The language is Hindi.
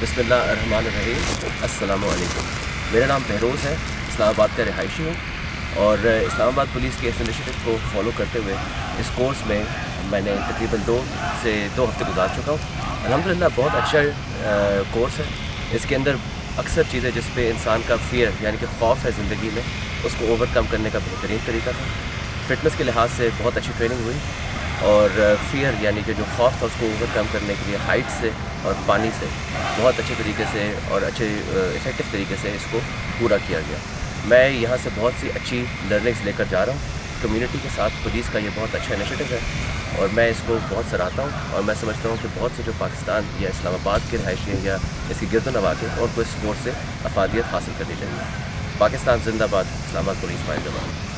बसमीम अल्लाम मेरा नाम बहरोज़ है, इस्लामाबाद का रिहायशी हूँ और इस्लामाबाद पुलिस के इस इनिशिएटिव को फॉलो करते हुए इस कोर्स में मैंने तकरीबन दो से दो हफ़्ते गुजार चुका हूँ। अलहमदिल्ला बहुत अच्छा कोर्स है। इसके अंदर अक्सर चीज़ें जिस पे इंसान का फियर यानी कि खौफ है ज़िंदगी में, उसको ओवरकम करने का बेहतरीन तरीका था। फ़िटनेस के लिहाज से बहुत अच्छी ट्रेनिंग हुई। और फियर यानी कि जो खौफ था उसको ओवरकम करने के लिए हाइट से और पानी से बहुत अच्छे तरीके से और अच्छे इफ़ेक्टिव तरीके से इसको पूरा किया गया। मैं यहाँ से बहुत सी अच्छी लर्निंग्स लेकर जा रहा हूँ। कम्युनिटी के साथ पुलिस का ये बहुत अच्छा इनिशिएटिव है और मैं इसको बहुत सराहता हूँ और मैं समझता हूँ कि बहुत से जो पाकिस्तान या इस्लामाबाद के रहायशी हैं या इसकी गिरद नवाज़ हैं, उनको इस स्पोर्ट से अफादियत हासिल करनी चाहिए। पाकिस्तान जिंदाबाद, इस्लामाबाद पुलिस जवान